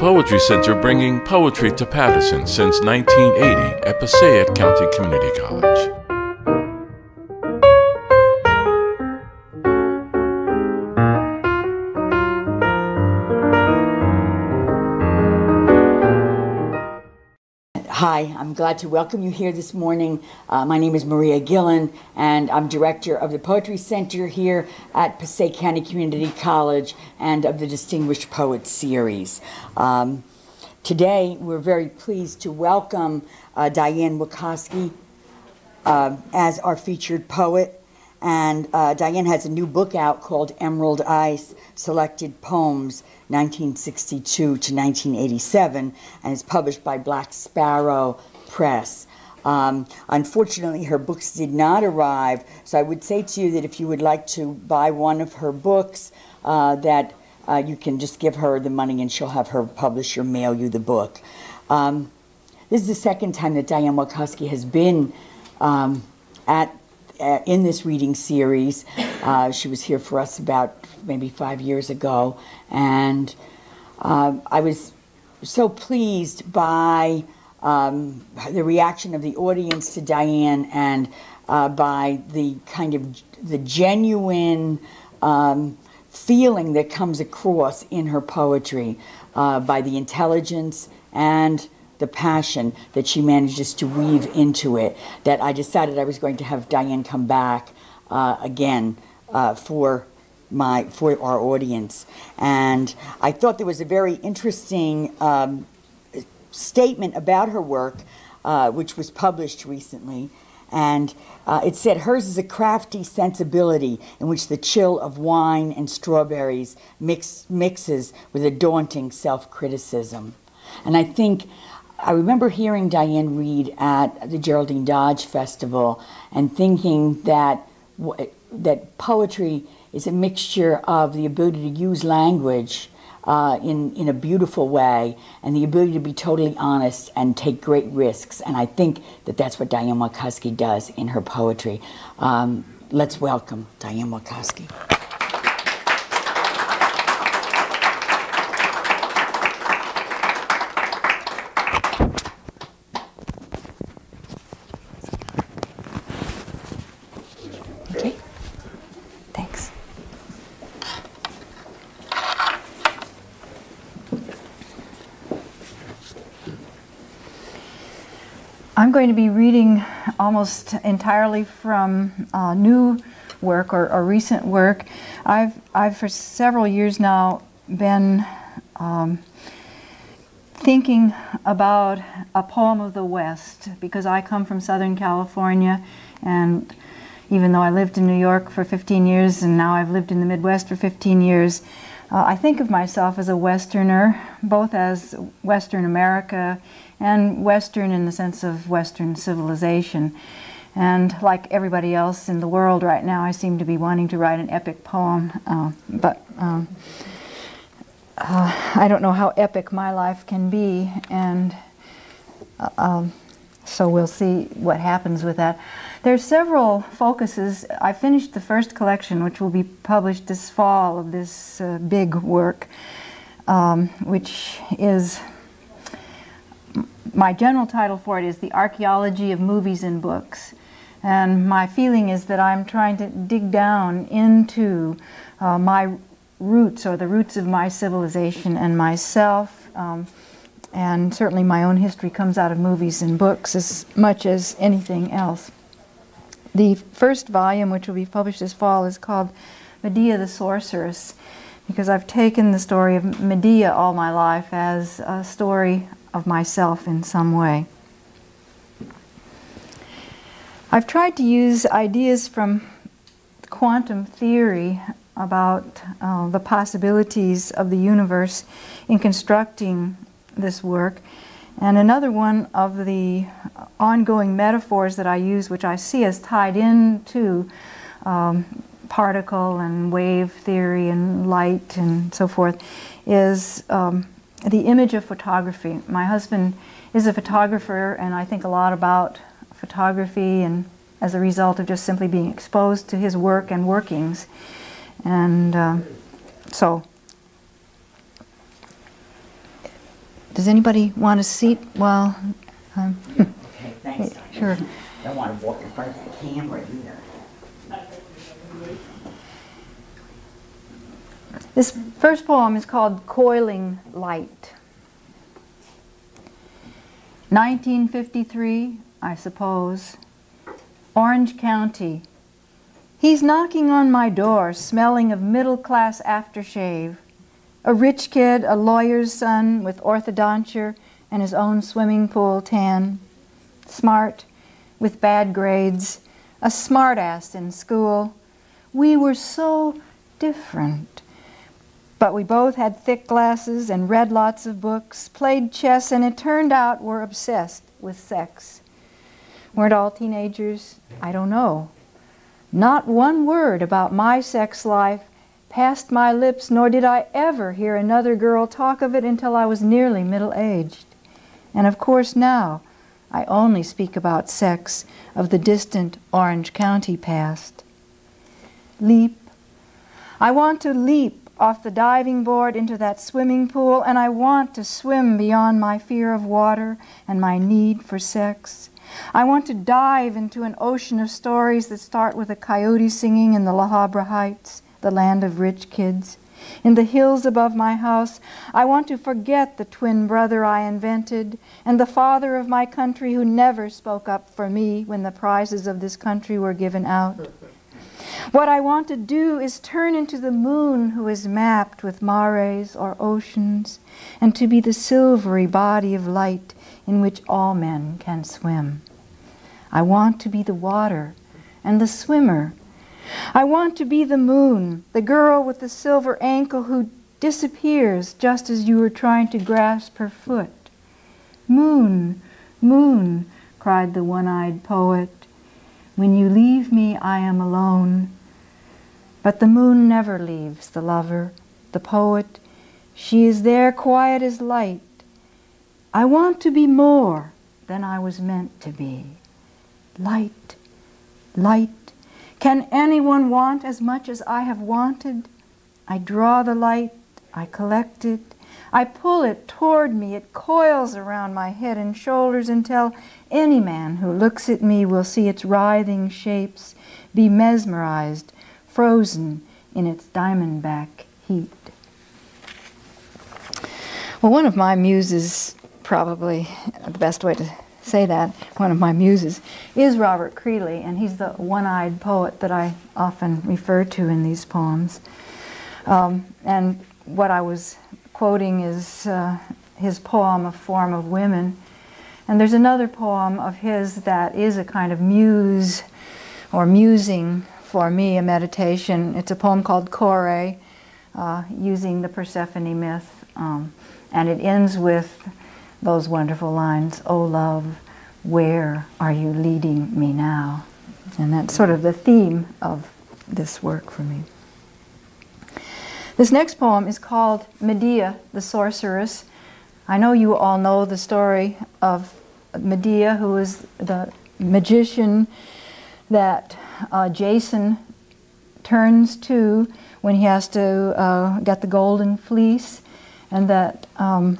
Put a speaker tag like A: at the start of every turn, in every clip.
A: Poetry Center bringing poetry to Paterson since 1980 at Passaic County Community College.
B: Glad to welcome you here this morning. Uh, my name is Maria Gillan, and I'm director of the Poetry Center here at Passaic County Community College and of the Distinguished Poets Series. Um, today, we're very pleased to welcome uh, Diane Wakoski uh, as our featured poet. And uh, Diane has a new book out called Emerald Ice Selected Poems 1962 to 1987, and it's published by Black Sparrow Press. Um, unfortunately, her books did not arrive, so I would say to you that if you would like to buy one of her books, uh, that uh, you can just give her the money and she'll have her publisher mail you the book. Um, this is the second time that Diane Wakoski has been um, at uh, in this reading series. Uh, she was here for us about maybe five years ago, and uh, I was so pleased by um, the reaction of the audience to Diane and uh, by the kind of the genuine um, feeling that comes across in her poetry, uh, by the intelligence and the passion that she manages to weave into it, that I decided I was going to have Diane come back uh, again uh, for my for our audience. And I thought there was a very interesting um, statement about her work, uh, which was published recently. And uh, it said, hers is a crafty sensibility in which the chill of wine and strawberries mix, mixes with a daunting self criticism. And I think I remember hearing Diane read at the Geraldine Dodge Festival and thinking that that poetry is a mixture of the ability to use language uh, in, in a beautiful way and the ability to be totally honest and take great risks. And I think that that's what Diane Wakoski does in her poetry. Um, let's welcome Diane Wakoski.
C: I'm going to be reading almost entirely from uh, new work or, or, recent work. I've, I've for several years now been um, thinking about a poem of the West because I come from Southern California and even though I lived in New York for 15 years and now I've lived in the Midwest for 15 years, uh, I think of myself as a Westerner, both as Western America and Western in the sense of Western civilization. And like everybody else in the world right now, I seem to be wanting to write an epic poem, uh, but um, uh, I don't know how epic my life can be, and uh, um, so we'll see what happens with that. There's several focuses. I finished the first collection, which will be published this fall of this uh, big work, um, which is my general title for it is The Archaeology of Movies and Books. And my feeling is that I'm trying to dig down into uh, my roots or the roots of my civilization and myself. Um, and certainly my own history comes out of movies and books as much as anything else. The first volume, which will be published this fall, is called Medea the Sorceress, because I've taken the story of Medea all my life as a story of myself in some way. I've tried to use ideas from quantum theory about uh, the possibilities of the universe in constructing this work. And another one of the ongoing metaphors that I use, which I see as tied into um, particle and wave theory and light and so forth, is um, the image of photography. My husband is a photographer, and I think a lot about photography and as a result of just simply being exposed to his work and workings. And uh, so does anybody want a seat while? Um,
B: Okay, thanks.
C: Sure.
B: Don't want to walk in front of the camera either.
C: This first poem is called Coiling Light. 1953, I suppose. Orange County. He's knocking on my door, smelling of middle class aftershave. A rich kid, a lawyer's son with orthodonture and his own swimming pool tan. Smart, with bad grades, a smartass in school. We were so different. But we both had thick glasses and read lots of books, played chess, and it turned out we're obsessed with sex. Weren't all teenagers? I don't know. Not one word about my sex life passed my lips, nor did I ever hear another girl talk of it until I was nearly middle aged. And of course, now I only speak about sex of the distant Orange County past. Leap. I want to leap off the diving board into that swimming pool, and I want to swim beyond my fear of water and my need for sex. I want to dive into an ocean of stories that start with a coyote singing in the La Habra Heights, the land of rich kids. In the hills above my house, I want to forget the twin brother I invented and the father of my country who never spoke up for me when the prizes of this country were given out. What I want to do is turn into the moon who is mapped with mares or oceans, and to be the silvery body of light in which all men can swim. I want to be the water and the swimmer. I want to be the moon, the girl with the silver ankle who disappears just as you are trying to grasp her foot. Moon, moon, cried the one eyed poet, when you leave me, I am alone. But the moon never leaves the lover, the poet. She is there quiet as light. I want to be more than I was meant to be. Light, light. Can anyone want as much as I have wanted? I draw the light, I collect it, I pull it toward me. It coils around my head and shoulders until any man who looks at me will see its writhing shapes, be mesmerized, frozen in its diamondback heat. Well, one of my muses, probably the best way to say that, one of my muses, is Robert Creeley, and he's the one eyed poet that I often refer to in these poems. Um, and what I was quoting is uh, his poem, A Form of Women. And there's another poem of his that is a kind of muse or musing for me, a meditation. It's a poem called Kore, uh, using the Persephone myth. Um, and it ends with those wonderful lines, Oh love, where are you leading me now? And that's sort of the theme of this work for me. This next poem is called Medea the Sorceress. I know you all know the story of Medea, who is the magician that uh, Jason turns to when he has to uh, get the golden fleece, and that um,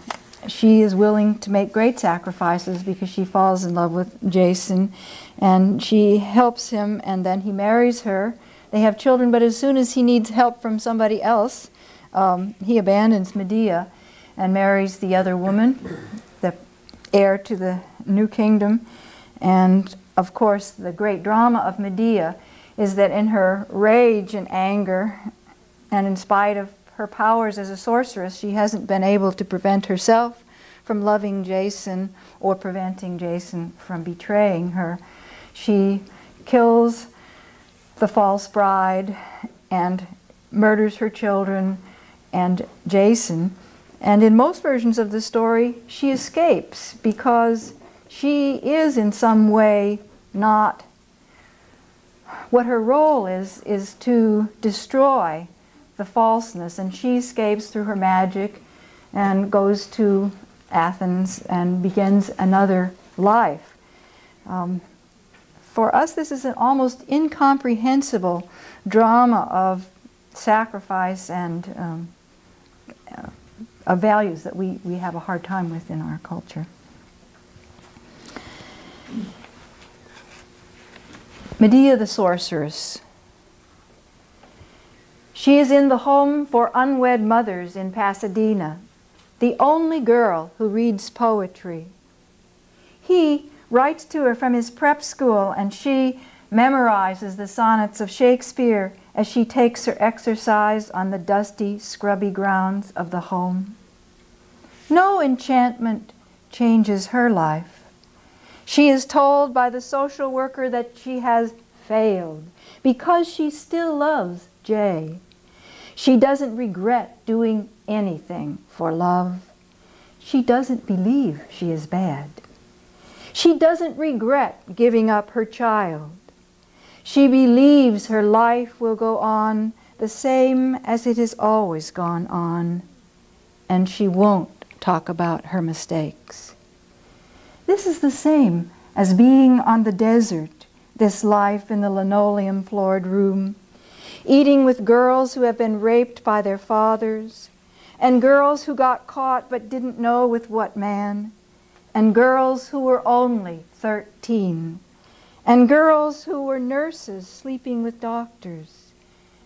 C: she is willing to make great sacrifices because she falls in love with Jason, and she helps him, and then he marries her they have children, but as soon as he needs help from somebody else, um, he abandons Medea and marries the other woman, the heir to the new kingdom. And of course, the great drama of Medea is that in her rage and anger, and in spite of her powers as a sorceress, she hasn't been able to prevent herself from loving Jason or preventing Jason from betraying her. She kills the false bride and murders her children and Jason. And in most versions of the story, she escapes because she is in some way not. What her role is, is to destroy the falseness, and she escapes through her magic and goes to Athens and begins another life. Um, for us, this is an almost incomprehensible drama of sacrifice and um, uh, of values that we, we have a hard time with in our culture. Medea the sorceress. She is in the home for unwed mothers in Pasadena, the only girl who reads poetry. He writes to her from his prep school, and she memorizes the sonnets of Shakespeare as she takes her exercise on the dusty, scrubby grounds of the home. No enchantment changes her life. She is told by the social worker that she has failed because she still loves Jay. She doesn't regret doing anything for love. She doesn't believe she is bad. She doesn't regret giving up her child. She believes her life will go on the same as it has always gone on, and she won't talk about her mistakes. This is the same as being on the desert, this life in the linoleum floored room eating with girls who have been raped by their fathers, and girls who got caught but didn't know with what man, and girls who were only 13, and girls who were nurses sleeping with doctors,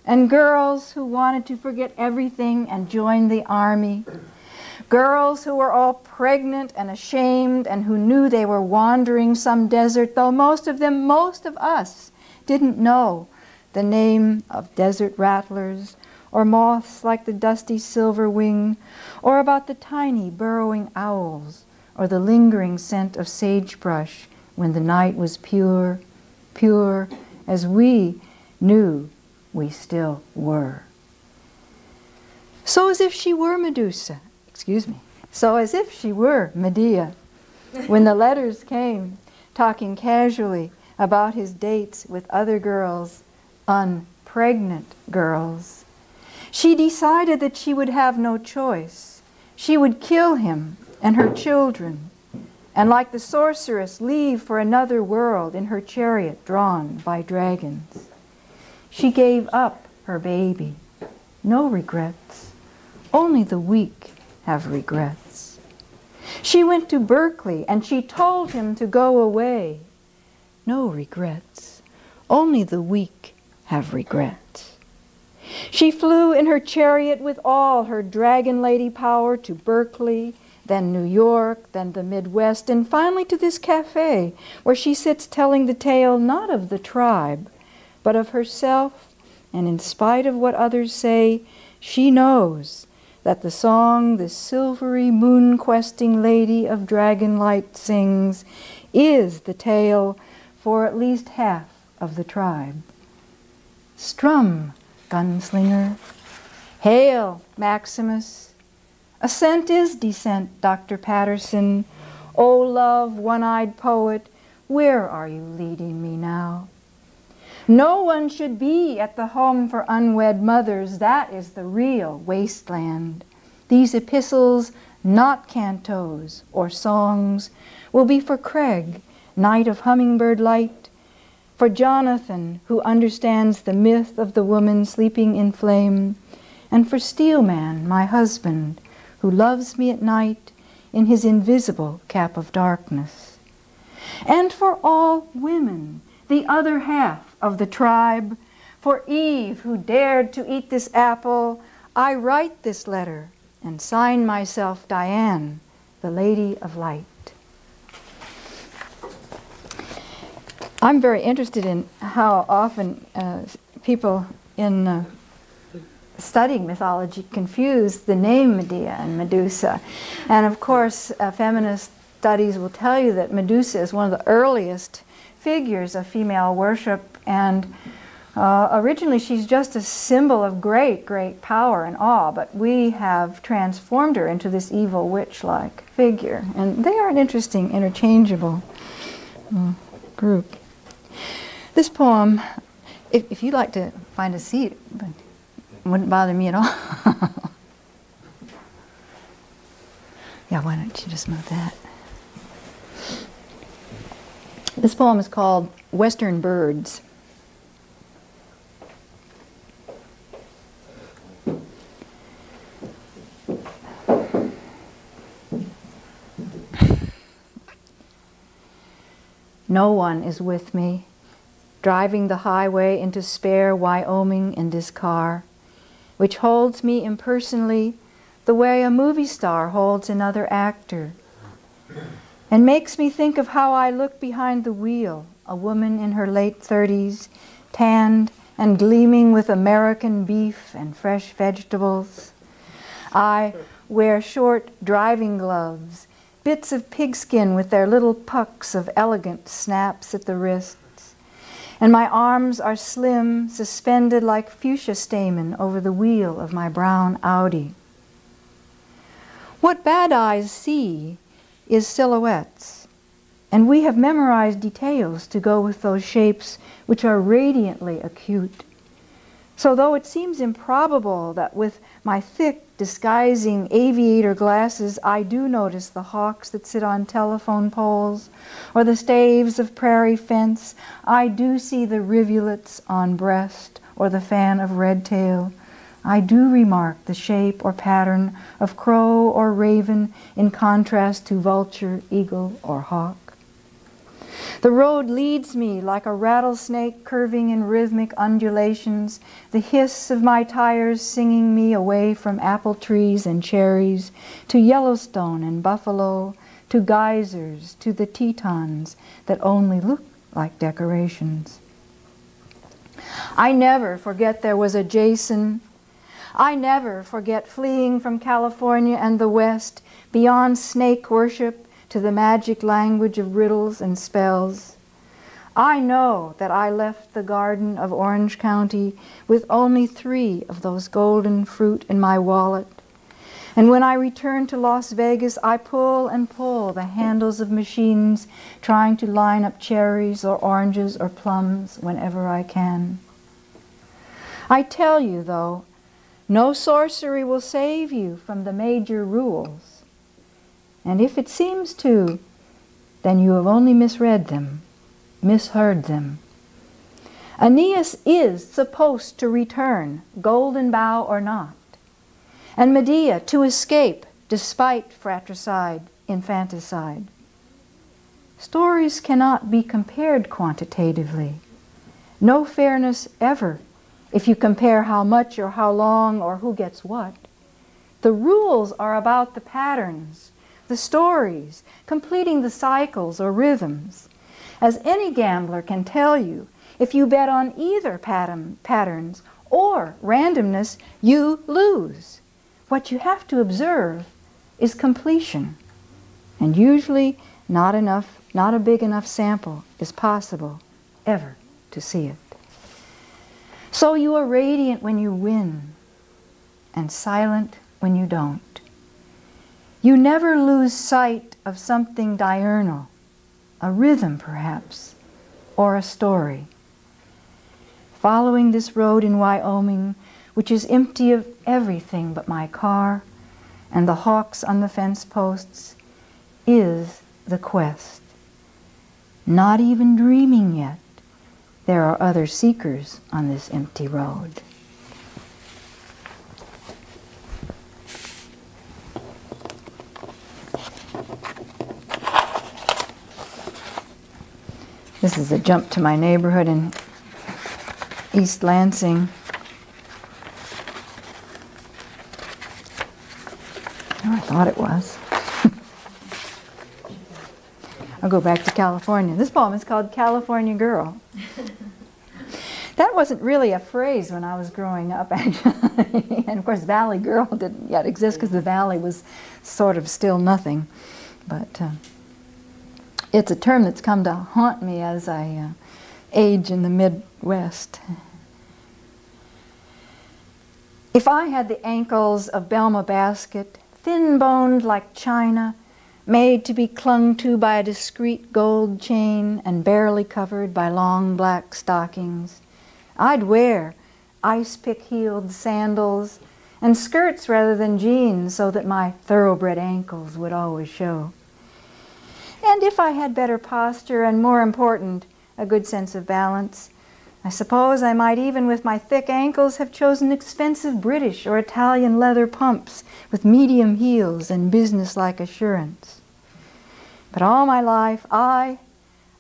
C: and girls who wanted to forget everything and join the army, girls who were all pregnant and ashamed and who knew they were wandering some desert, though most of them, most of us, didn't know the name of desert rattlers, or moths like the dusty silver wing, or about the tiny burrowing owls, or the lingering scent of sagebrush when the night was pure, pure as we knew we still were. So as if she were Medusa, excuse me, so as if she were Medea, when the letters came, talking casually about his dates with other girls unpregnant girls. She decided that she would have no choice. She would kill him and her children, and like the sorceress, leave for another world in her chariot drawn by dragons. She gave up her baby. No regrets. Only the weak have regrets. She went to Berkeley and she told him to go away. No regrets. Only the weak have regret. She flew in her chariot with all her dragon lady power to Berkeley, then New York, then the Midwest, and finally to this cafe where she sits telling the tale not of the tribe, but of herself, and in spite of what others say, she knows that the song the silvery moon questing lady of dragonlight sings is the tale for at least half of the tribe. Strum, gunslinger. Hail, Maximus. Ascent is descent, Dr. Paterson. O love, one eyed poet, where are you leading me now? No one should be at the home for unwed mothers. That is the real wasteland. These epistles, not cantos or songs, will be for Craig, night of hummingbird light, for Jonathan, who understands the myth of the woman sleeping in flame, and for Steelman, my husband, who loves me at night in his invisible cap of darkness. And for all women, the other half of the tribe, for Eve, who dared to eat this apple, I write this letter and sign myself Diane, the Lady of Light. I'm very interested in how often uh, people in uh, studying mythology confuse the name Medea and Medusa. And of course, uh, feminist studies will tell you that Medusa is one of the earliest figures of female worship and uh, originally, she's just a symbol of great, great power and awe, but we have transformed her into this evil witch like figure. And they are an interesting, interchangeable uh, group. This poem, if, if you'd like to find a seat, wouldn't bother me at all. yeah, why don't you just move that? This poem is called Western Birds. No one is with me driving the highway into spare Wyoming in this car, which holds me impersonally the way a movie star holds another actor, and makes me think of how I look behind the wheel, a woman in her late 30s, tanned and gleaming with American beef and fresh vegetables. I wear short driving gloves, bits of pigskin with their little pucks of elegant snaps at the wrists, and my arms are slim, suspended like fuchsia stamen over the wheel of my brown Audi. What bad eyes see is silhouettes, and we have memorized details to go with those shapes which are radiantly acute. So, though it seems improbable that with my thick, disguising aviator glasses I do notice the hawks that sit on telephone poles or the staves of prairie fence, I do see the rivulets on breast or the fan of red tail I do remark the shape or pattern of crow or raven in contrast to vulture, eagle, or hawk. The road leads me like a rattlesnake curving in rhythmic undulations, the hiss of my tires singing me away from apple trees and cherries, to Yellowstone and buffalo, to geysers, to the Tetons that only look like decorations. I never forget there was a Jason I never forget fleeing from California and the West beyond snake worship to the magic language of riddles and spells. I know that I left the garden of Orange County with only three of those golden fruit in my wallet. And when I return to Las Vegas, I pull and pull the handles of machines trying to line up cherries or oranges or plums whenever I can. I tell you, though, no sorcery will save you from the major rules. And if it seems to, then you have only misread them, misheard them. Aeneas is supposed to return, golden bough or not, and Medea to escape despite fratricide, infanticide. Stories cannot be compared quantitatively. No fairness ever if you compare how much or how long or who gets what. The rules are about the patterns, the stories, completing the cycles or rhythms. As any gambler can tell you, if you bet on either pattern, patterns or randomness, you lose. What you have to observe is completion. And usually, not enough, not a big enough sample is possible ever to see it. So you are radiant when you win and silent when you don't. You never lose sight of something diurnal, a rhythm perhaps, or a story. Following this road in Wyoming, which is empty of everything but my car and the hawks on the fence posts, is the quest. Not even dreaming yet there are other seekers on this empty road. This is a jump to my neighborhood in East Lansing. Oh, I thought it was. I'll go back to California. This poem is called California Girl. that wasn't really a phrase when I was growing up, actually. and of course, Valley Girl didn't yet exist because the Valley was sort of still nothing. But uh, it's a term that's come to haunt me as I uh, age in the Midwest. If I had the ankles of Belma Basket, thin boned like china, made to be clung to by a discreet gold chain and barely covered by long black stockings. I'd wear ice pick heeled sandals and skirts rather than jeans so that my thoroughbred ankles would always show. And if I had better posture and, more important, a good sense of balance, I suppose I might even with my thick ankles have chosen expensive British or Italian leather pumps with medium heels and businesslike assurance. But all my life, I,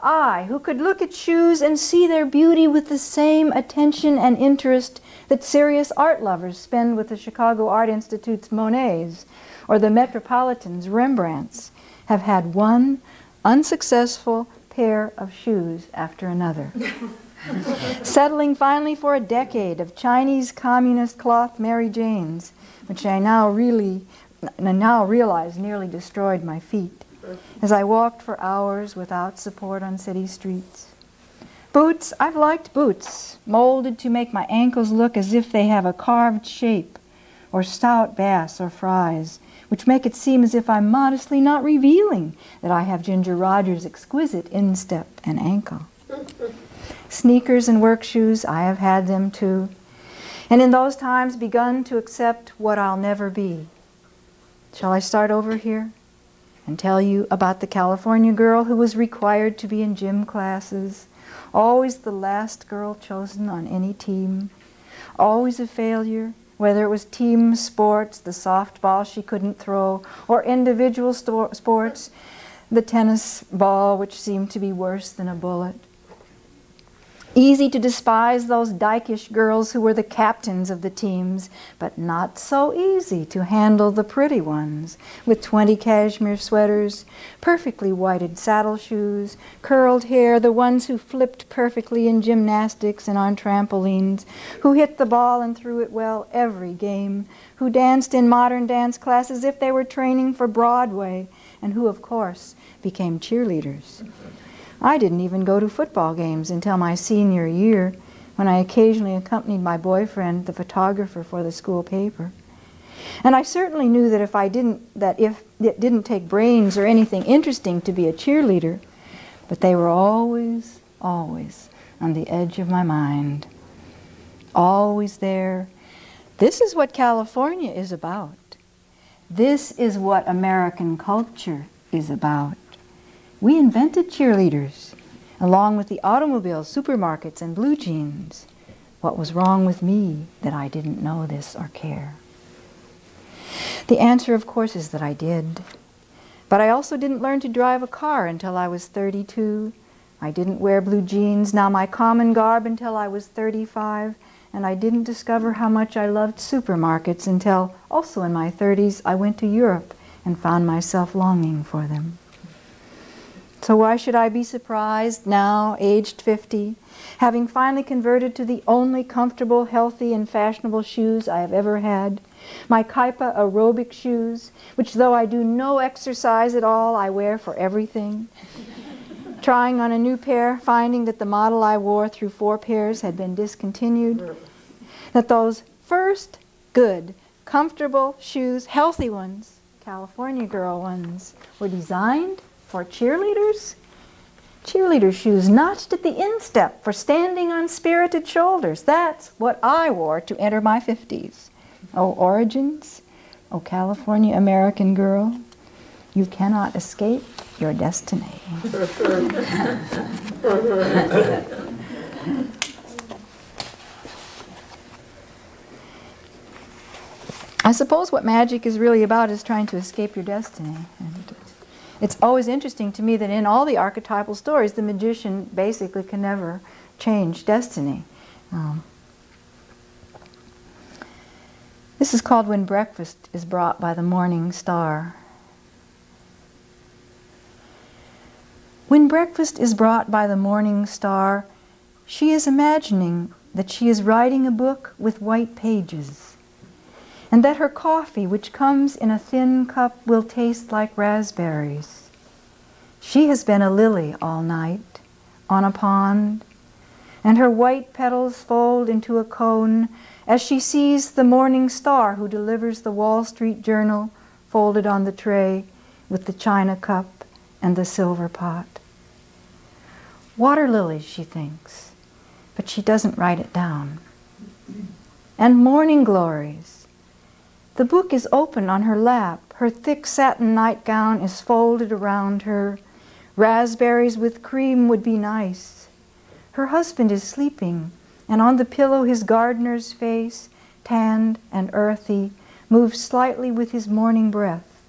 C: I, who could look at shoes and see their beauty with the same attention and interest that serious art lovers spend with the Chicago Art Institute's Monets or the Metropolitan's Rembrandts, have had one unsuccessful pair of shoes after another. Settling finally for a decade of Chinese communist cloth Mary Janes, which I now really now realize nearly destroyed my feet as I walked for hours without support on city streets. Boots, I've liked boots, molded to make my ankles look as if they have a carved shape, or stout Bass or Fryes, which make it seem as if I'm modestly not revealing that I have Ginger Rogers' exquisite instep and ankle. Sneakers and work shoes, I have had them too, and in those times begun to accept what I'll never be. Shall I start over here? and tell you about the California girl who was required to be in gym classes, always the last girl chosen on any team, always a failure, whether it was team sports, the softball she couldn't throw, or individual sports, the tennis ball, which seemed to be worse than a bullet. Easy to despise those dykish girls who were the captains of the teams, but not so easy to handle the pretty ones with 20 cashmere sweaters, perfectly whited saddle shoes, curled hair, the ones who flipped perfectly in gymnastics and on trampolines, who hit the ball and threw it well every game, who danced in modern dance classes as if they were training for Broadway, and who, of course, became cheerleaders. I didn't even go to football games until my senior year when I occasionally accompanied my boyfriend, the photographer for the school paper. And I certainly knew that if I didn't that if it didn't take brains or anything interesting to be a cheerleader, but they were always always on the edge of my mind. Always there. This is what California is about. This is what American culture is about. We invented cheerleaders, along with the automobiles, supermarkets, and blue jeans. What was wrong with me that I didn't know this or care? The answer, of course, is that I did. But I also didn't learn to drive a car until I was 32. I didn't wear blue jeans, now my common garb, until I was 35. And I didn't discover how much I loved supermarkets until, also in my 30s, I went to Europe and found myself longing for them. So why should I be surprised now, aged 50, having finally converted to the only comfortable, healthy, and fashionable shoes I have ever had? My Kaepa aerobic shoes, which though I do no exercise at all, I wear for everything. Trying on a new pair, finding that the model I wore through four pairs had been discontinued. That those first good, comfortable shoes, healthy ones, California girl ones, were designed for cheerleaders? Cheerleader shoes notched at the instep for standing on spirited shoulders. That's what I wore to enter my 50s. Oh, origins, oh, California American girl, you cannot escape your destiny. I suppose what magic is really about is trying to escape your destiny. And it's always interesting to me that in all the archetypal stories, the magician basically can never change destiny. Um, this is called When Breakfast is Brought by the Morning Star. When breakfast is brought by the morning star, she is imagining that she is writing a book with white pages, and that her coffee, which comes in a thin cup, will taste like raspberries. She has been a lily all night on a pond, and her white petals fold into a cone as she sees the morning star who delivers the Wall Street Journal folded on the tray with the china cup and the silver pot. Water lilies, she thinks, but she doesn't write it down. And morning glories. The book is open on her lap. Her thick satin nightgown is folded around her. Raspberries with cream would be nice. Her husband is sleeping and on the pillow his gardener's face, tanned and earthy, moves slightly with his morning breath.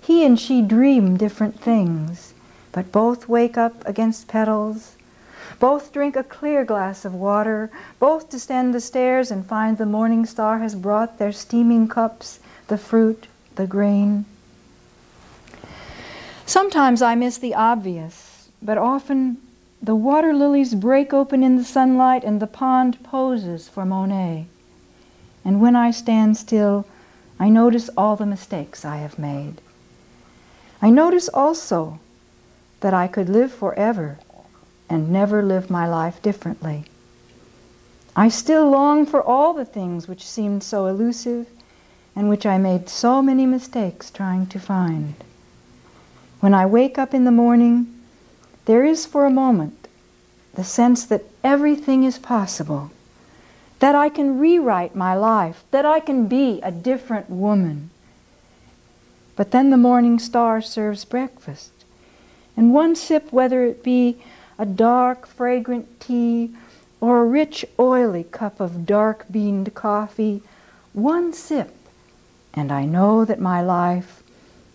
C: He and she dream different things, but both wake up against petals. Both drink a clear glass of water, both descend the stairs and find the morning star has brought their steaming cups, the fruit, the grain. Sometimes I miss the obvious, but often the water lilies break open in the sunlight and the pond poses for Monet. And when I stand still, I notice all the mistakes I have made. I notice also that I could live forever and never live my life differently. I still long for all the things which seemed so elusive and which I made so many mistakes trying to find. When I wake up in the morning, there is for a moment the sense that everything is possible, that I can rewrite my life, that I can be a different woman. But then the morning star serves breakfast, and one sip, whether it be a dark, fragrant tea or a rich, oily cup of dark beaned coffee, one sip, and I know that my life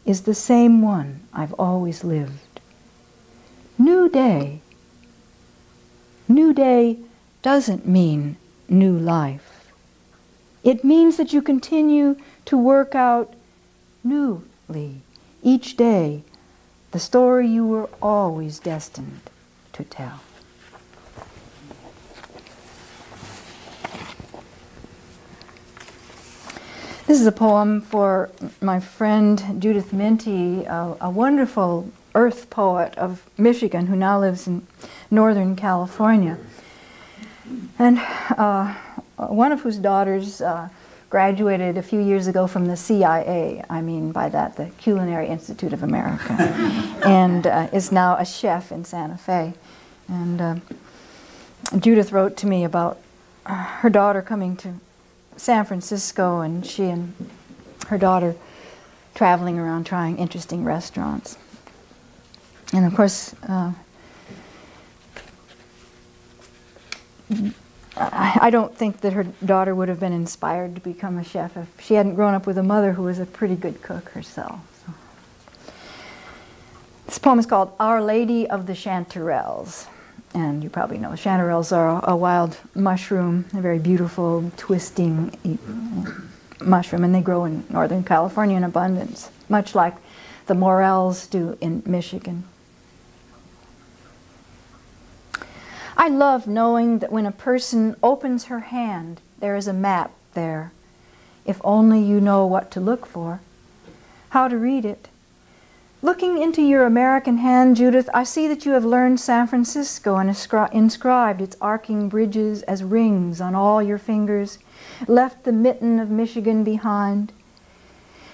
C: is the same one I've always lived. New day. New day doesn't mean new life. It means that you continue to work out newly each day the story you were always destined to tell. This is a poem for my friend Judith Minty, a, a, wonderful earth poet of Michigan who now lives in Northern California. And uh, one of whose daughters uh, graduated a few years ago from the CIA, I mean by that the Culinary Institute of America, and uh, is now a chef in Santa Fe. And uh, Judith wrote to me about her daughter coming to San Francisco and she and her daughter traveling around trying interesting restaurants. And of course, uh, I don't think that her daughter would have been inspired to become a chef if she hadn't grown up with a mother who was a pretty good cook herself. So. This poem is called Our Lady of the Chanterelles. And you probably know chanterelles are a wild mushroom, a very beautiful, twisting mushroom, and they grow in Northern California in abundance, much like the morels do in Michigan. I love knowing that when a person opens her hand, there is a map there, if only you know what to look for, how to read it. Looking into your American hand, Judith, I see that you have learned San Francisco and inscribed its arcing bridges as rings on all your fingers, left the mitten of Michigan behind.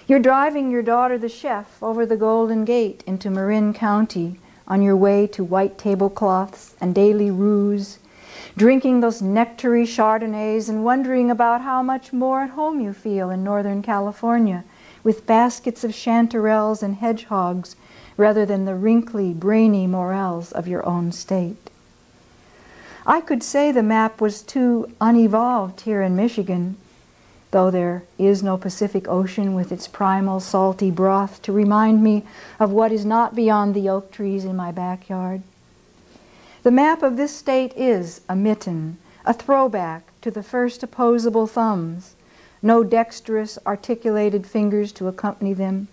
C: You're driving your daughter, the chef, over the Golden Gate into Marin County, on your way to white tablecloths and daily roux, drinking those nectary Chardonnays and wondering about how much more at home you feel in Northern California with baskets of chanterelles and hedgehogs rather than the wrinkly, brainy morels of your own state. I could say the map was too unevolved here in Michigan, though there is no Pacific Ocean with its primal salty broth to remind me of what is not beyond the oak trees in my backyard. The map of this state is a mitten, a throwback to the first opposable thumbs, no dexterous, articulated fingers to accompany them,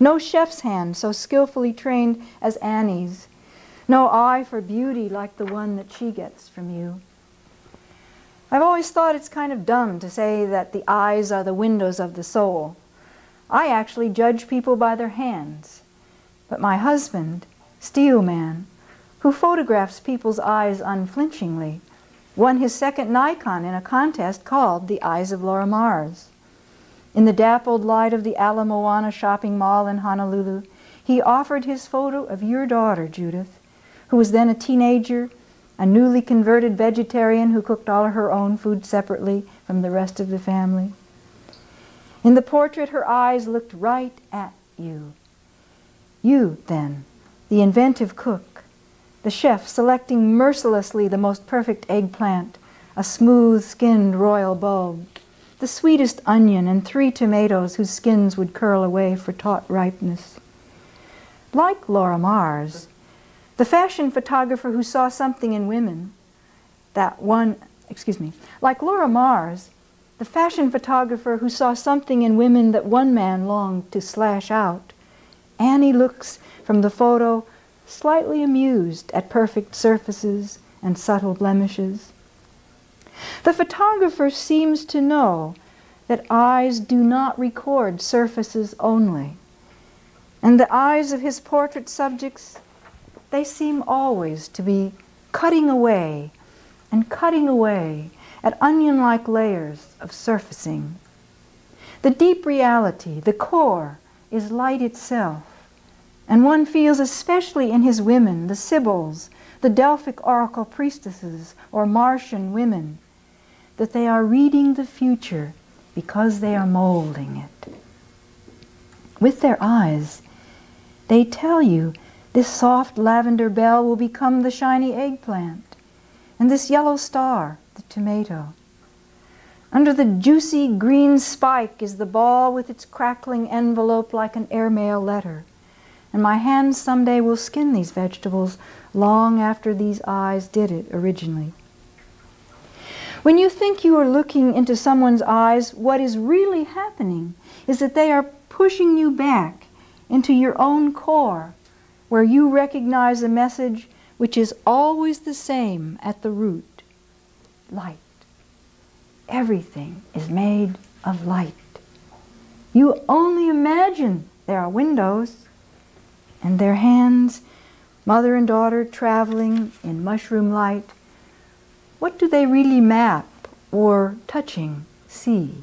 C: no chef's hand so skillfully trained as Annie's, no eye for beauty like the one that she gets from you. I've always thought it's kind of dumb to say that the eyes are the windows of the soul. I actually judge people by their hands. But my husband, Steelman, who photographs people's eyes unflinchingly, won his second Nikon in a contest called The Eyes of Laura Mars. In the dappled light of the Ala Moana shopping mall in Honolulu, he offered his photo of your daughter, Judith, who was then a teenager a newly converted vegetarian who cooked all her own food separately from the rest of the family. In the portrait, her eyes looked right at you. You, then, the inventive cook, the chef selecting mercilessly the most perfect eggplant, a smooth skinned royal bulb, the sweetest onion, and three tomatoes whose skins would curl away for taut ripeness. Like Laura Mars, The fashion photographer who saw something in women that one, excuse me, like Laura Mars, the fashion photographer who saw something in women that one man longed to slash out. Annie looks from the photo slightly amused at perfect surfaces and subtle blemishes. The photographer seems to know that eyes do not record surfaces only. And the eyes of his portrait subjects, they seem always to be cutting away and cutting away at onion like layers of surfacing. The deep reality, the core, is light itself. And one feels, especially in his women, the Sibyls, the Delphic oracle priestesses, or Martian women, that they are reading the future because they are molding it. With their eyes, they tell you this soft lavender bell will become the shiny eggplant, and this yellow star, the tomato. Under the juicy green spike is the ball with its crackling envelope like an airmail letter. And my hands someday will skin these vegetables long after these eyes did it originally. When you think you are looking into someone's eyes, what is really happening is that they are pushing you back into your own core, where you recognize a message which is always the same at the root light. Everything is made of light. You only imagine there are windows, and their hands, mother and daughter traveling in mushroom light, what do they really map or touching see?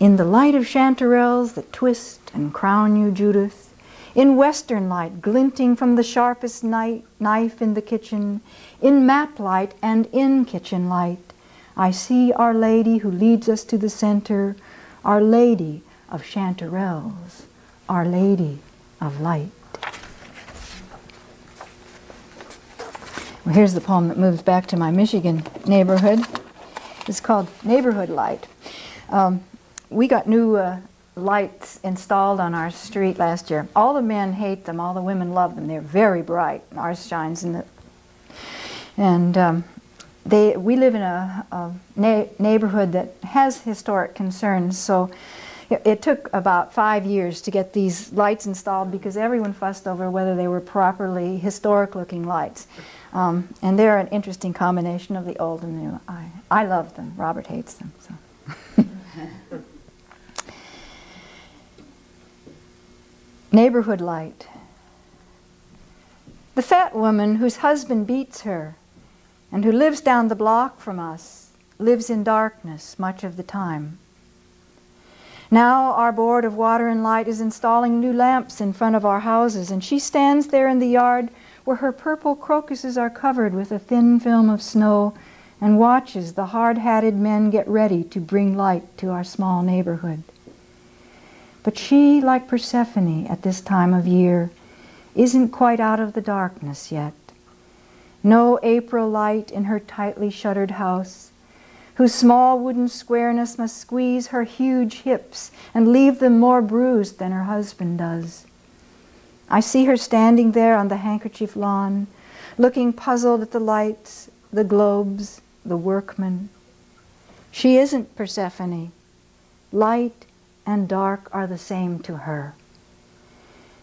C: In the light of chanterelles that twist and crown you, Judith, in western light glinting from the sharpest knife in the kitchen, in map light and in kitchen light, I see Our Lady who leads us to the center, Our Lady of chanterelles, Our Lady of light. Well, here's the poem that moves back to my Michigan neighborhood. It's called Neighborhood Light. Um, we got new uh, lights installed on our street last year. All the men hate them, all the women love them. They're very bright. Ours shines in the. And um, they, we live in a, a na neighborhood that has historic concerns, so it, took about five years to get these lights installed because everyone fussed over whether they were properly historic looking lights. Um, and they're an interesting combination of the old and new. I, I love them. Robert hates them. So. Neighborhood light. The fat woman whose husband beats her and who lives down the block from us lives in darkness much of the time. Now our board of water and light is installing new lamps in front of our houses, and she stands there in the yard where her purple crocuses are covered with a thin film of snow and watches the hard hatted men get ready to bring light to our small neighborhood. But she, like Persephone at this time of year, isn't quite out of the darkness yet. No April light in her tightly shuttered house, whose small wooden squareness must squeeze her huge hips and leave them more bruised than her husband does. I see her standing there on the handkerchief lawn, looking puzzled at the lights, the globes, the workmen. She isn't Persephone. Light and dark are the same to her.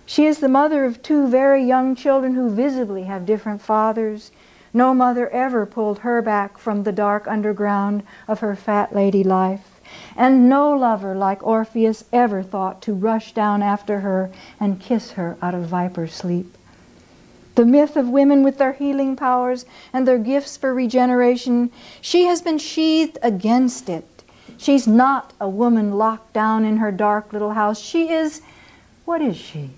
C: She is the mother of two very young children who visibly have different fathers. No mother ever pulled her back from the dark underground of her fat lady life. And no lover like Orpheus ever thought to rush down after her and kiss her out of viper sleep. The myth of women with their healing powers and their gifts for regeneration, she has been sheathed against it. She's not a woman locked down in her dark little house. She is, what is she?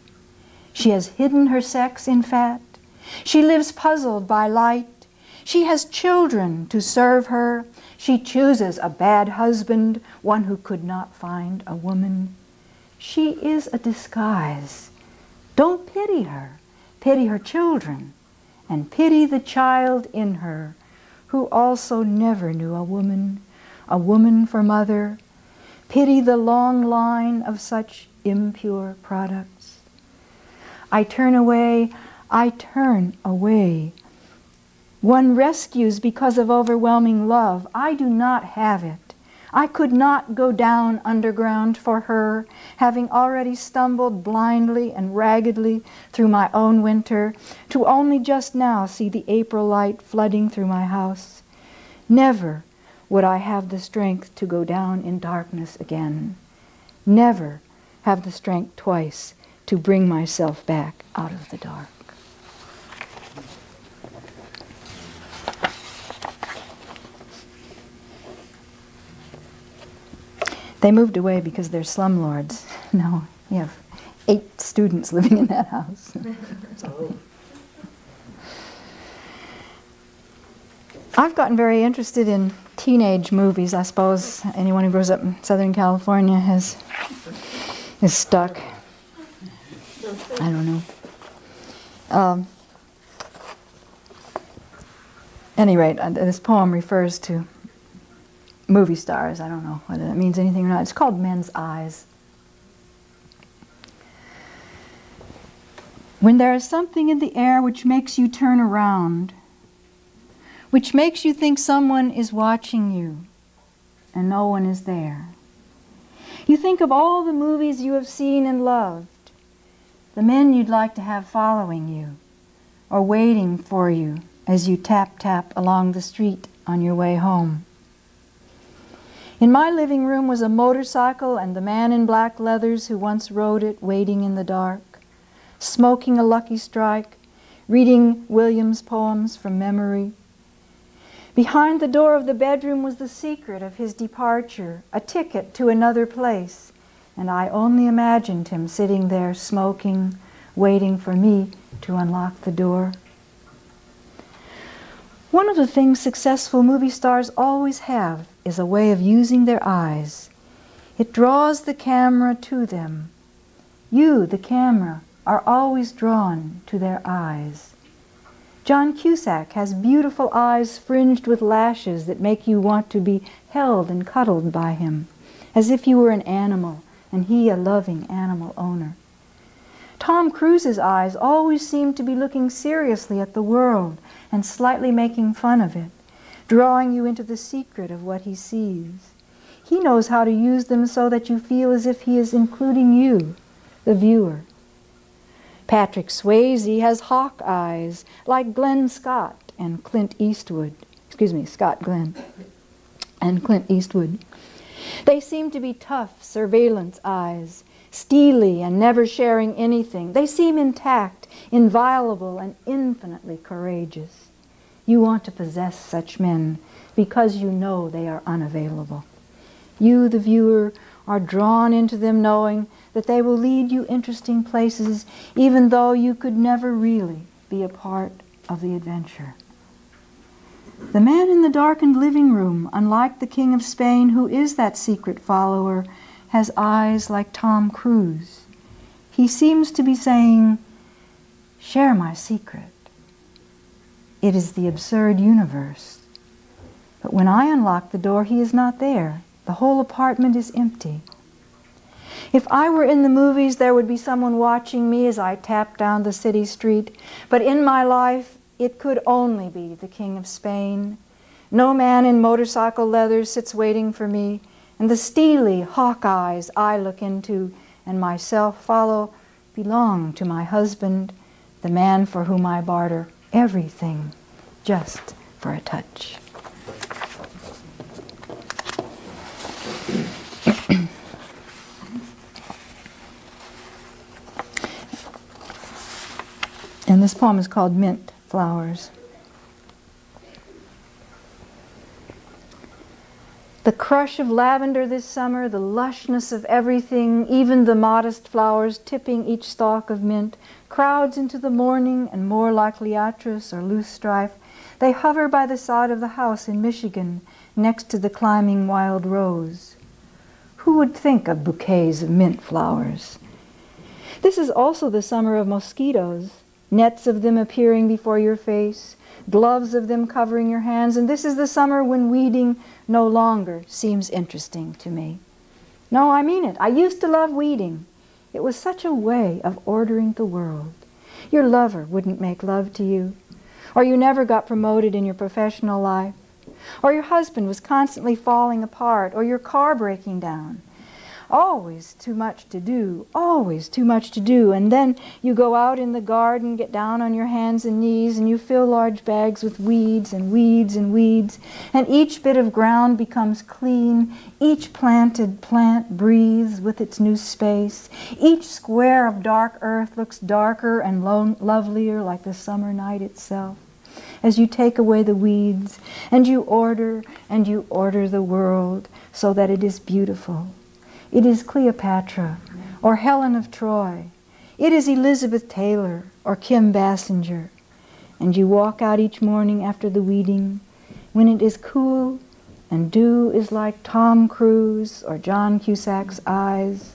C: She has hidden her sex in fat. She lives puzzled by light. She has children to serve her she chooses a bad husband, one who could not find a woman. She is a disguise. Don't pity her. Pity her children, and pity the child in her, who also never knew a woman, a woman for mother. Pity the long line of such impure products. I turn away I turn away. One rescues because of overwhelming love. I do not have it. I could not go down underground for her, having already stumbled blindly and raggedly through my own winter, to only just now see the April light flooding through my house. Never would I have the strength to go down in darkness again. Never have the strength twice to bring myself back out of the dark. They moved away because they're slumlords. No, you have eight students living in that house. I've gotten very interested in teenage movies. I suppose anyone who grows up in Southern California has is stuck. I don't know. Um, any rate, uh, this poem refers to movie stars. I don't know whether that means anything or not. It's called Men's Eyes. When there is something in the air which makes you turn around, which makes you think someone is watching you and no one is there. You think of all the movies you have seen and loved, the men you'd like to have following you or waiting for you as you tap tap along the street on your way home. In my living room was a motorcycle and the man in black leathers who once rode it waiting in the dark, smoking a lucky strike, reading Williams' poems from memory. Behind the door of the bedroom was the secret of his departure, a ticket to another place, and I only imagined him sitting there smoking, waiting for me to unlock the door. One of the things successful movie stars always have is a way of using their eyes. It draws the camera to them. You, the camera, are always drawn to their eyes. John Cusack has beautiful eyes fringed with lashes that make you want to be held and cuddled by him, as if you were an animal and he a loving animal owner. Tom Cruise's eyes always seem to be looking seriously at the world and slightly making fun of it, drawing you into the secret of what he sees. He knows how to use them so that you feel as if he is including you, the viewer. Patrick Swayze has hawk eyes, like Glenn Scott and Clint Eastwood. Excuse me, Scott Glenn and Clint Eastwood. They seem to be tough surveillance eyes, steely and never sharing anything. They seem intact, inviolable, and infinitely courageous. You want to possess such men because you know they are unavailable. You, the viewer, are drawn into them knowing that they will lead you interesting places even though you could never really be a part of the adventure. The man in the darkened living room, unlike the King of Spain, who is that secret follower, has eyes like Tom Cruise. He seems to be saying, Share my secret. It is the absurd universe. But when I unlock the door, he is not there. The whole apartment is empty. If I were in the movies, there would be someone watching me as I tap down the city street. But in my life, it could only be the King of Spain. No man in motorcycle leather sits waiting for me and the steely hawk eyes I look into and myself follow belong to my husband, the man for whom I barter everything just for a touch. and this poem is called Mint Flowers. The crush of lavender this summer, the lushness of everything, even the modest flowers tipping each stalk of mint, crowds into the morning and more like liatris or loosestrife. They hover by the side of the house in Michigan, next to the climbing wild rose. Who would think of bouquets of mint flowers? This is also the summer of mosquitoes, nets of them appearing before your face, gloves of them covering your hands, and this is the summer when weeding no longer seems interesting to me. No, I mean it. I used to love weeding. It was such a way of ordering the world. Your lover wouldn't make love to you. Or you never got promoted in your professional life. Or your husband was constantly falling apart. Or your car breaking down. Always too much to do, always too much to do. And then you go out in the garden, get down on your hands and knees, and you fill large bags with weeds and weeds and weeds. And each bit of ground becomes clean. Each planted plant breathes with its new space. Each square of dark earth looks darker and lo- lovelier like the summer night itself as you take away the weeds and you order and you order the world so that it is beautiful. It is Cleopatra or Helen of Troy. It is Elizabeth Taylor or Kim Basinger. And you walk out each morning after the weeding when it is cool and dew is like Tom Cruise or John Cusack's eyes.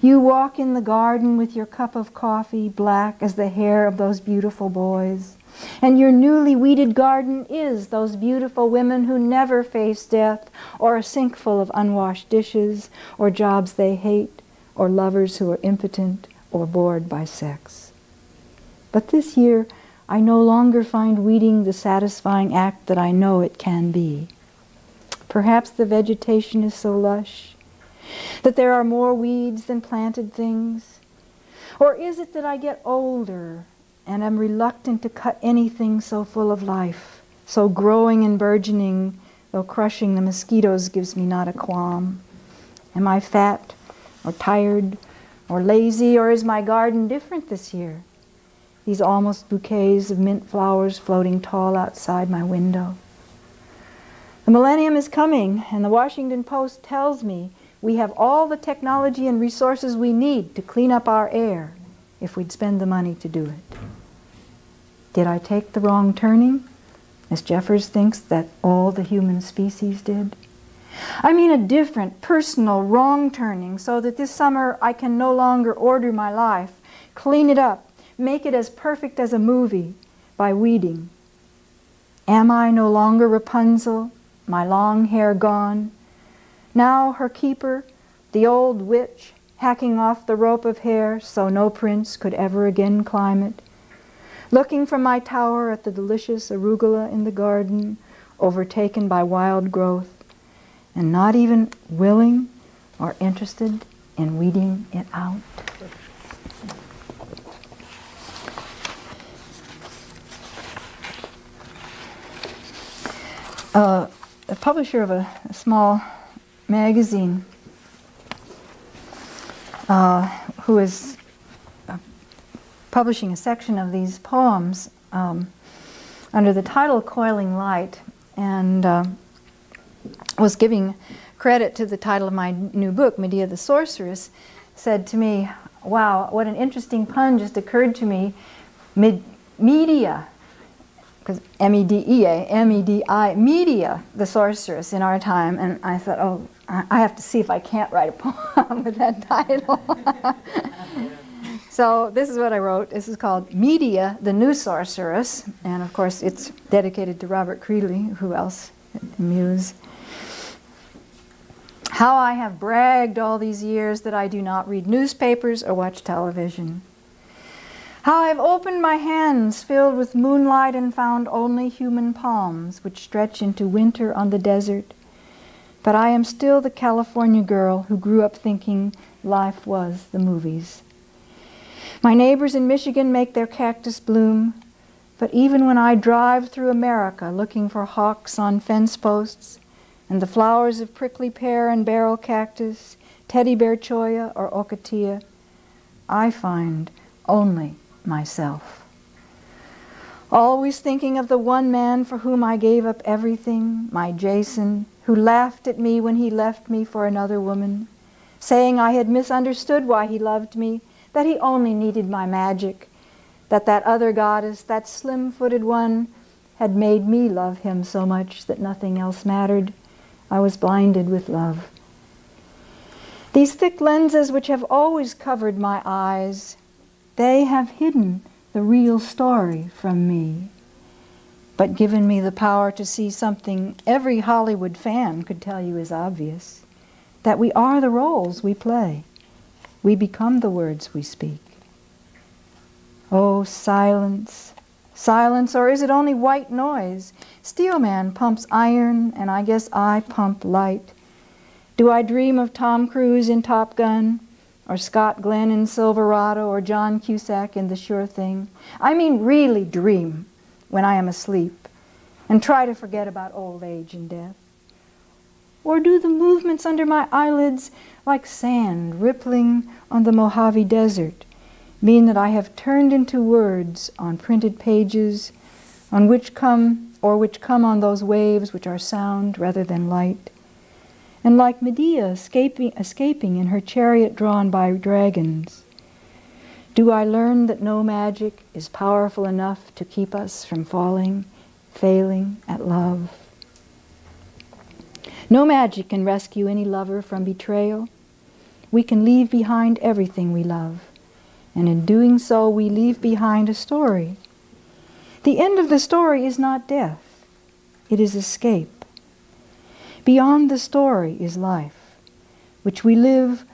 C: You walk in the garden with your cup of coffee, black as the hair of those beautiful boys. And your newly weeded garden is those beautiful women who never face death, or a sink full of unwashed dishes, or jobs they hate, or lovers who are impotent or bored by sex. But this year, I no longer find weeding the satisfying act that I know it can be. Perhaps the vegetation is so lush that there are more weeds than planted things. Or is it that I get older and am reluctant to cut anything so full of life, so growing and burgeoning, though crushing the mosquitoes gives me not a qualm. Am I fat or tired or lazy, or is my garden different this year? These almost bouquets of mint flowers floating tall outside my window. The millennium is coming, and the Washington Post tells me we have all the technology and resources we need to clean up our air if we'd spend the money to do it. Did I take the wrong turning, as Jeffers thinks that all the human species did? I mean a different, personal, wrong turning so that this summer I can no longer order my life, clean it up, make it as perfect as a movie by weeding. Am I no longer Rapunzel, my long hair gone? Now her keeper, the old witch, hacking off the rope of hair so no prince could ever again climb it looking from my tower at the delicious arugula in the garden, overtaken by wild growth, and not even willing or interested in weeding it out. Uh, a publisher of a, a small magazine uh, who is publishing a section of these poems um, under the title Coiling Light and uh, was giving credit to the title of my new book, Medea the Sorceress, said to me, Wow, what an interesting pun just occurred to me. Med- media, because M E D E A, M E D I, media, the sorceress in our time. And I thought, oh, I have to see if I can't write a poem with that title. So this is what I wrote. This is called Media, the New Sorceress. And of course, it's dedicated to Robert Creeley. Who else? Muse. How I have bragged all these years that I do not read newspapers or watch television. How I've opened my hands filled with moonlight and found only human palms which stretch into winter on the desert. But I am still the California girl who grew up thinking life was the movies. My neighbors in Michigan make their cactus bloom, but even when I drive through America looking for hawks on fence posts and the flowers of prickly pear and barrel cactus, teddy bear cholla or ocotillo, I find only myself. Always thinking of the one man for whom I gave up everything, my Jason, who laughed at me when he left me for another woman, saying I had misunderstood why he loved me that he only needed my magic, that that other goddess, that slim footed one, had made me love him so much that nothing else mattered. I was blinded with love. These thick lenses, which have always covered my eyes, they have hidden the real story from me, but given me the power to see something every Hollywood fan could tell you is obvious that we are the roles we play. We become the words we speak. Oh, silence, silence, or is it only white noise? Steelman pumps iron, and I guess I pump light. Do I dream of Tom Cruise in Top Gun, or Scott Glenn in Silverado, or John Cusack in The Sure Thing? I mean, really dream when I am asleep, and try to forget about old age and death. Or do the movements under my eyelids, like sand rippling on the Mojave Desert, mean that I have turned into words on printed pages, on which come or which come on those waves which are sound rather than light? And like Medea escaping, escaping in her chariot drawn by dragons, do I learn that no magic is powerful enough to keep us from falling, failing at love? No magic can rescue any lover from betrayal. We can leave behind everything we love, and in doing so, we leave behind a story. The end of the story is not death, it is escape. Beyond the story is life, which we live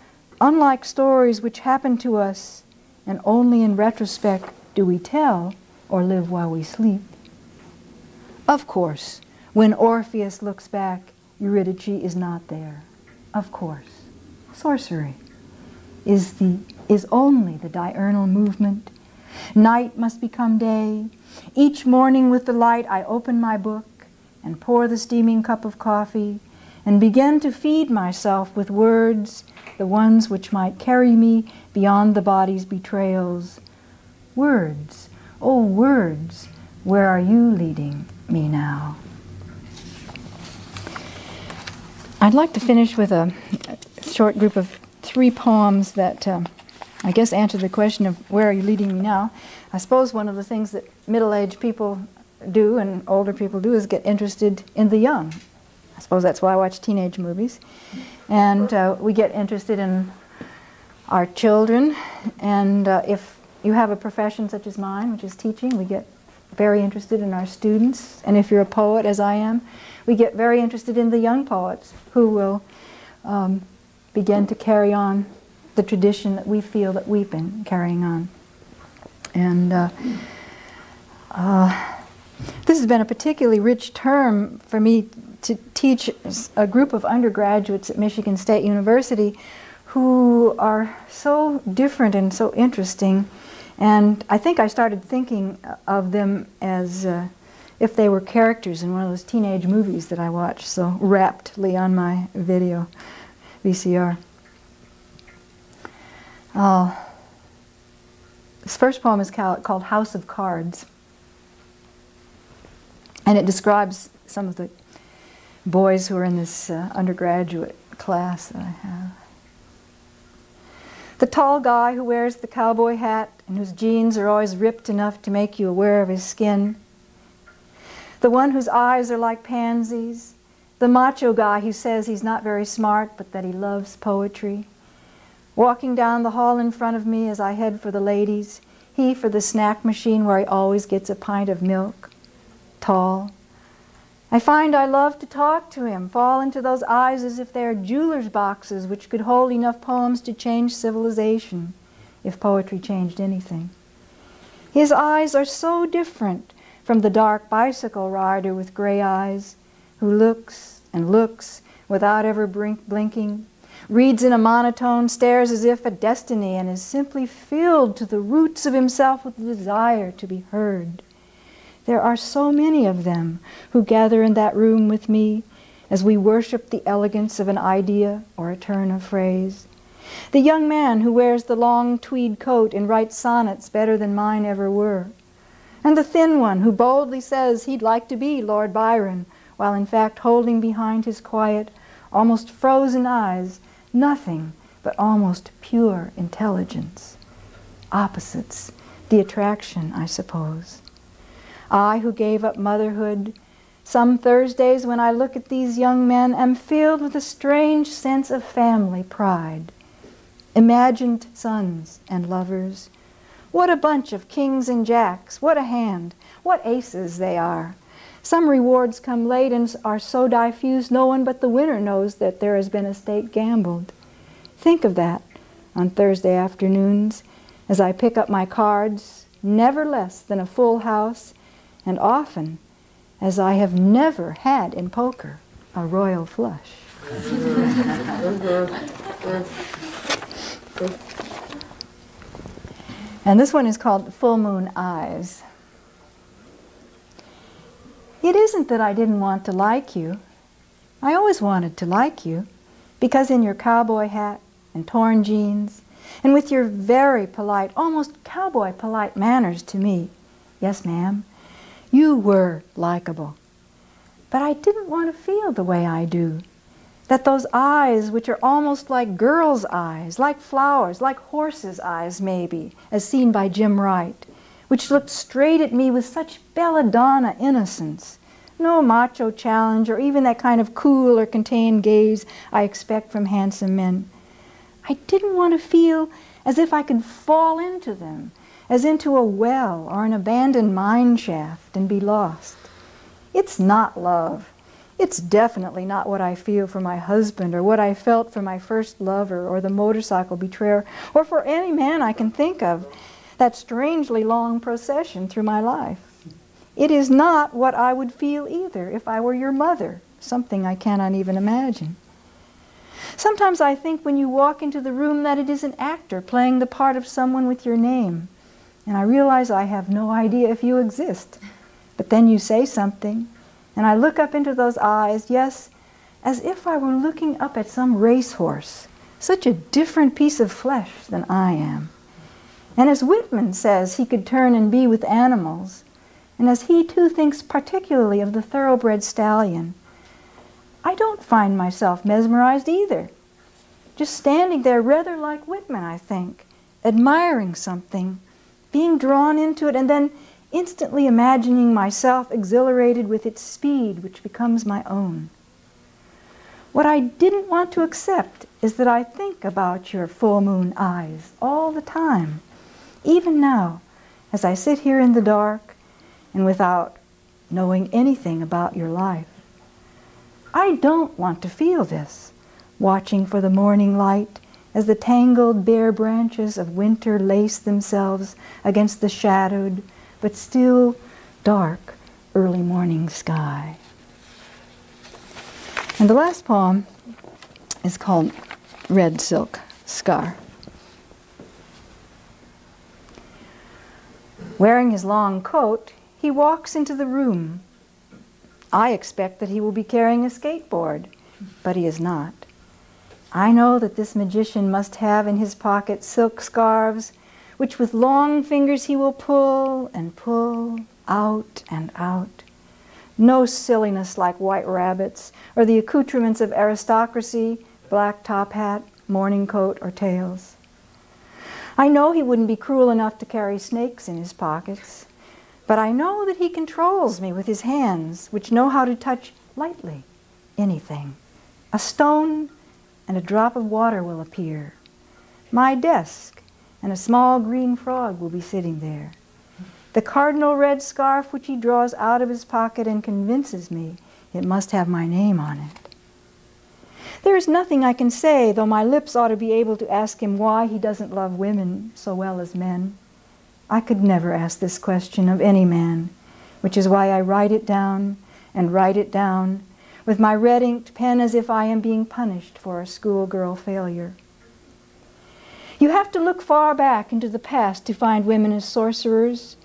C: unlike stories which happen to us, and only in retrospect do we tell or live while we sleep. Of course, when Orpheus looks back, Eurydice is not there. Of course. Sorcery is, the, is only the diurnal movement. Night must become day. Each morning with the light I open my book and pour the steaming cup of coffee and begin to feed myself with words, the ones which might carry me beyond the body's betrayals. Words, oh words, where are you leading me now? I'd like to finish with a short group of three poems that um, I guess answer the question of where are you leading me now. I suppose one of the things that middle aged people do and older people do is get interested in the young. I suppose that's why I watch teenage movies. And uh, we get interested in our children. And uh, if you have a profession such as mine, which is teaching, we get very interested in our students. And if you're a poet, as I am, we get very interested in the young poets who will um, begin to carry on the tradition that we feel that we've been carrying on. And uh, uh, this has been a particularly rich term for me to teach a group of undergraduates at Michigan State University who are so different and so interesting. And I think I started thinking of them as uh, if they were characters in one of those teenage movies that I watched so raptly on my video VCR. Uh, this first poem is called House of Cards. And it describes some of the boys who are in this uh, undergraduate class that I have. The tall guy who wears the cowboy hat and whose jeans are always ripped enough to make you aware of his skin the one whose eyes are like pansies, the macho guy who says he's not very smart but that he loves poetry. Walking down the hall in front of me as I head for the ladies, he for the snack machine where he always gets a pint of milk. Tall. I find I love to talk to him, fall into those eyes as if they are jeweler's boxes which could hold enough poems to change civilization, if poetry changed anything. His eyes are so different from the dark bicycle rider with gray eyes who looks and looks without ever blinking, reads in a monotone, stares as if at destiny, and is simply filled to the roots of himself with the desire to be heard. There are so many of them who gather in that room with me as we worship the elegance of an idea or a turn of phrase. The young man who wears the long tweed coat and writes sonnets better than mine ever were and the thin one who boldly says he'd like to be Lord Byron, while in fact holding behind his quiet, almost frozen eyes nothing but almost pure intelligence. Opposites, the attraction, I suppose. I who gave up motherhood, some Thursdays when I look at these young men am filled with a strange sense of family pride. Imagined sons and lovers, what a bunch of kings and jacks. What a hand. What aces they are. Some rewards come late and are so diffused no one but the winner knows that there has been a stake gambled. Think of that on Thursday afternoons as I pick up my cards, never less than a full house, and often, as I have never had in poker, a royal flush. and this one is called Full Moon Eyes. It isn't that I didn't want to like you. I always wanted to like you, because in your cowboy hat and torn jeans, and with your very polite, almost cowboy polite manners to me, yes, ma'am, you were likable. But I didn't want to feel the way I do. That those eyes, which are almost like girls' eyes, like flowers, like horses' eyes, maybe, as seen by Jim Wright, which looked straight at me with such belladonna innocence, no macho challenge or even that kind of cool or contained gaze I expect from handsome men. I didn't want to feel as if I could fall into them, as into a well or an abandoned mine shaft and be lost. It's not love. It's definitely not what I feel for my husband or what I felt for my first lover or the motorcycle betrayer or for any man I can think of, that strangely long procession through my life. It is not what I would feel either if I were your mother, something I cannot even imagine. Sometimes I think when you walk into the room that it is an actor playing the part of someone with your name, and I realize I have no idea if you exist. But then you say something, and I look up into those eyes, yes, as if I were looking up at some racehorse, such a different piece of flesh than I am. And as Whitman says he could turn and be with animals, and as he too thinks particularly of the thoroughbred stallion, I don't find myself mesmerized either. Just standing there rather like Whitman, I think, admiring something, being drawn into it, and then instantly imagining myself exhilarated with its speed, which becomes my own. What I didn't want to accept is that I think about your full moon eyes all the time, even now, as I sit here in the dark and without knowing anything about your life. I don't want to feel this, watching for the morning light as the tangled bare branches of winter lace themselves against the shadowed but still dark early morning sky. And the last poem is called Red Silk Scar. Wearing his long coat, he walks into the room. I expect that he will be carrying a skateboard, but he is not. I know that this magician must have in his pocket silk scarves which with long fingers he will pull and pull out and out. No silliness like white rabbits or the accoutrements of aristocracy, black top hat, morning coat, or tails. I know he wouldn't be cruel enough to carry snakes in his pockets, but I know that he controls me with his hands, which know how to touch lightly anything. A stone and a drop of water will appear. My desk and a small green frog will be sitting there. The cardinal red scarf which he draws out of his pocket and convinces me it must have my name on it. There is nothing I can say, though my lips ought to be able to ask him why he doesn't love women so well as men. I could never ask this question of any man, which is why I write it down and write it down with my red inked pen as if I am being punished for a schoolgirl failure. You have to look far back into the past to find women as sorcerers,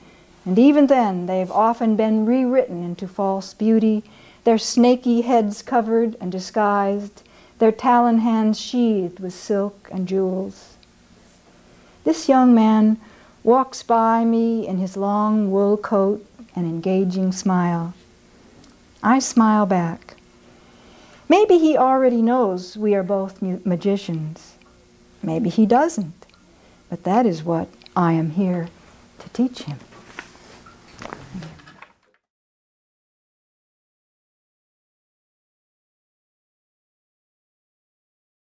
C: and even then they have often been rewritten into false beauty, their snaky heads covered and disguised, their talon hands sheathed with silk and jewels. This young man walks by me in his long wool coat and engaging smile. I smile back. Maybe he already knows we are both magicians. Maybe he doesn't. But that is what I am here to teach him.